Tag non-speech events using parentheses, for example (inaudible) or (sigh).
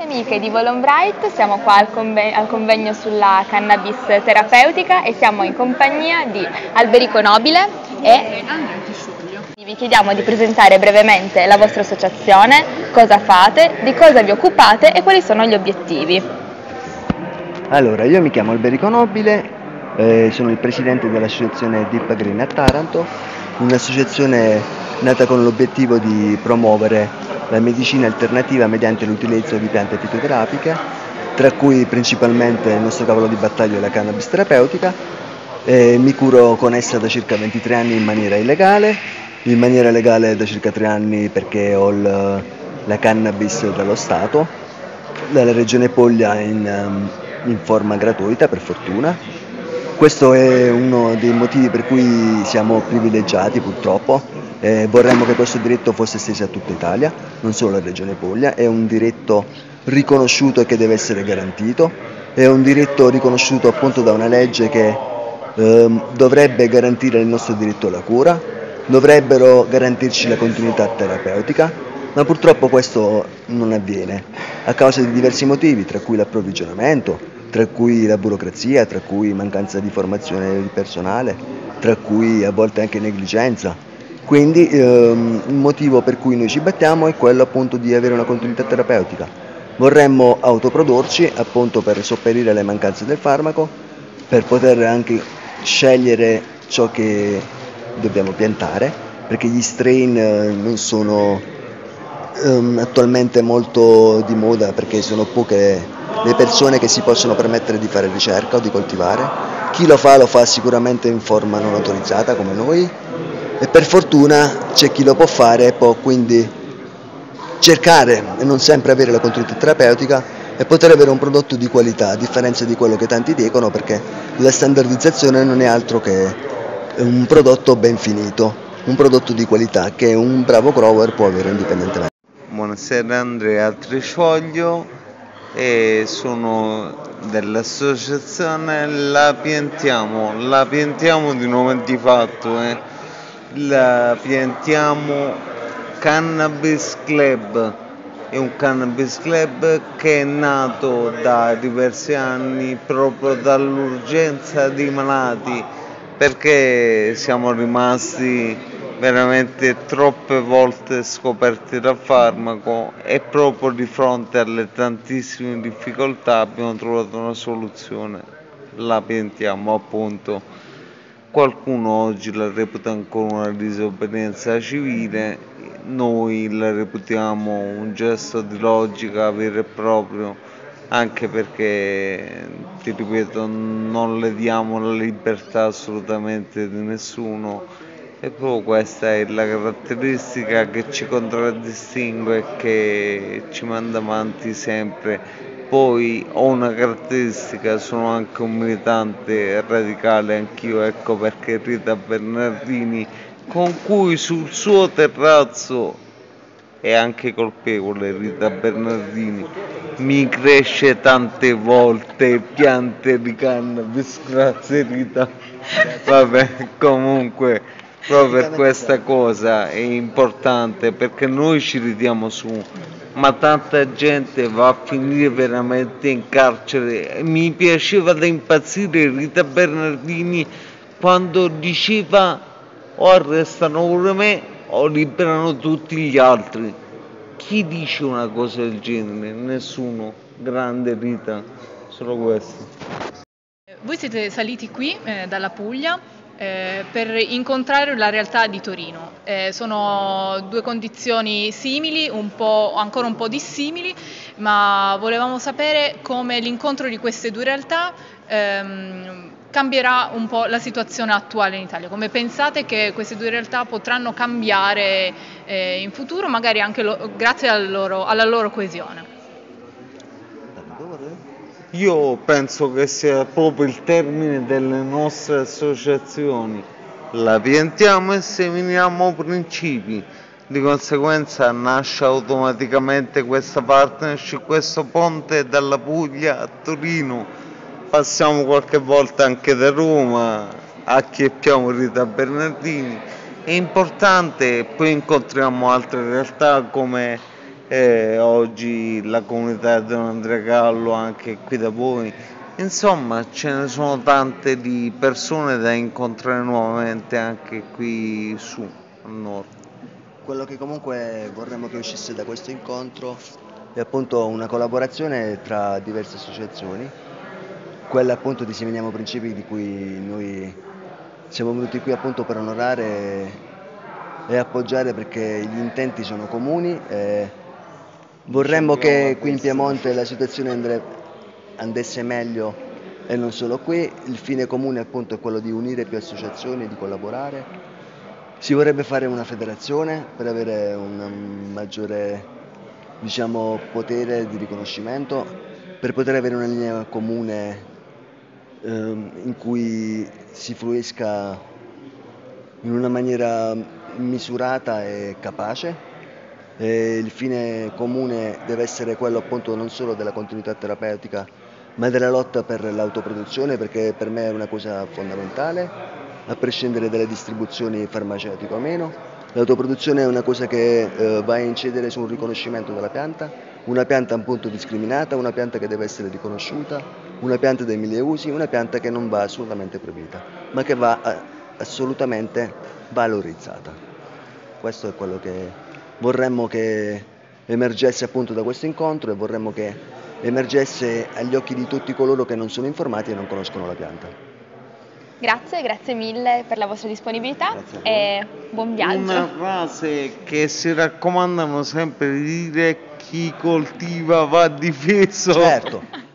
Amici e amiche di Volonbright, siamo qua al, conve- al, convegno sulla cannabis terapeutica e siamo in compagnia di Alberico Nobile e Andrea Tisciuglio. Vi chiediamo di presentare brevemente la vostra associazione, cosa fate, di cosa vi occupate e quali sono gli obiettivi. Allora, io mi chiamo Alberico Nobile, eh, sono il presidente dell'associazione Deep Green a Taranto, un'associazione nata con l'obiettivo di promuovere la medicina alternativa mediante l'utilizzo di piante fitoterapiche, tra cui principalmente il nostro cavallo di battaglia è la cannabis terapeutica. Eh, mi curo con essa da circa 23 anni in maniera illegale, in maniera legale da circa 3 anni perché ho il, la cannabis dallo Stato, dalla Regione Puglia in, in forma gratuita per fortuna. Questo è uno dei motivi per cui siamo privilegiati purtroppo eh, vorremmo che questo diritto fosse esteso a tutta Italia, non solo alla Regione Puglia, è un diritto riconosciuto e che deve essere garantito, è un diritto riconosciuto appunto da una legge che eh, dovrebbe garantire il nostro diritto alla cura, dovrebbero garantirci la continuità terapeutica, ma purtroppo questo non avviene a causa di diversi motivi, tra cui l'approvvigionamento, tra cui la burocrazia, tra cui mancanza di formazione di personale, tra cui a volte anche negligenza. Quindi ehm, il motivo per cui noi ci battiamo è quello appunto di avere una continuità terapeutica. Vorremmo autoprodurci appunto per sopperire alle mancanze del farmaco, per poter anche scegliere ciò che dobbiamo piantare, perché gli strain eh, non sono ehm, attualmente molto di moda perché sono poche le persone che si possono permettere di fare ricerca o di coltivare. Chi lo fa lo fa sicuramente in forma non autorizzata come noi e per fortuna c'è chi lo può fare e può quindi cercare e non sempre avere la continuità terapeutica e poter avere un prodotto di qualità, a differenza di quello che tanti dicono, perché la standardizzazione non è altro che un prodotto ben finito, un prodotto di qualità che un bravo grower può avere indipendentemente. Buonasera Andrea Trisfoglio e sono dell'associazione La Piantiamo, La Piantiamo di nome di fatto. Eh la piantiamo Cannabis Club. È un cannabis club che è nato da diversi anni proprio dall'urgenza dei malati perché siamo rimasti veramente troppe volte scoperti dal farmaco e proprio di fronte alle tantissime difficoltà abbiamo trovato una soluzione. La piantiamo appunto Qualcuno oggi la reputa ancora una disobbedienza civile, noi la reputiamo un gesto di logica vero e proprio, anche perché, ti ripeto, non le diamo la libertà assolutamente di nessuno. E proprio questa è la caratteristica che ci contraddistingue e che ci manda avanti sempre poi ho una caratteristica, sono anche un militante radicale anch'io, ecco perché Rita Bernardini, con cui sul suo terrazzo è anche colpevole Rita Bernardini, mi cresce tante volte piante di cannabis, grazie Rita. Vabbè, comunque proprio per questa cosa è importante perché noi ci ridiamo su ma tanta gente va a finire veramente in carcere. Mi piaceva da impazzire Rita Bernardini quando diceva o arrestano pure me o liberano tutti gli altri. Chi dice una cosa del genere? Nessuno. Grande Rita, solo questo. Voi siete saliti qui eh, dalla Puglia eh, per incontrare la realtà di Torino. Eh, sono due condizioni simili, un ancora un po' dissimili, ma volevamo sapere come l'incontro di queste due realtà ehm, cambierà un po' la situazione attuale in Italia. Come pensate che queste due realtà potranno cambiare eh, in futuro, magari anche lo, grazie alla loro, alla loro coesione? Io penso che sia proprio il termine delle nostre associazioni. La piantiamo e seminiamo principi. Di conseguenza nasce automaticamente questa partnership, questo ponte dalla Puglia a Torino. Passiamo qualche volta anche da Roma, acchieppiamo Rita Bernardini. È importante, poi incontriamo altre realtà come e oggi la comunità di Andrea Gallo anche qui da voi. Insomma, ce ne sono tante di persone da incontrare nuovamente anche qui su al nord. Quello che comunque vorremmo che uscisse da questo incontro è appunto una collaborazione tra diverse associazioni, quella appunto di Seminiamo Principi di cui noi siamo venuti qui appunto per onorare e appoggiare perché gli intenti sono comuni. E vorremmo che qui in Piemonte la situazione andasse meglio e non solo qui, il fine comune appunto è quello di unire più associazioni, di collaborare. Si vorrebbe fare una federazione per avere un maggiore diciamo, potere di riconoscimento, per poter avere una linea comune ehm, in cui si fruisca in una maniera misurata e capace. E il fine comune deve essere quello appunto non solo della continuità terapeutica, ma della lotta per l'autoproduzione, perché per me è una cosa fondamentale, a prescindere dalle distribuzioni farmaceutiche o meno. L'autoproduzione è una cosa che eh, va a incedere su un riconoscimento della pianta, una pianta appunto discriminata, una pianta che deve essere riconosciuta, una pianta dei mille usi, una pianta che non va assolutamente proibita, ma che va eh, assolutamente valorizzata. Questo è quello che vorremmo che emergesse appunto da questo incontro e vorremmo che emergesse agli occhi di tutti coloro che non sono informati e non conoscono la pianta. Grazie, grazie mille per la vostra disponibilità e buon viaggio. Una frase che si raccomandano sempre di dire chi coltiva va difeso. Certo. (laughs)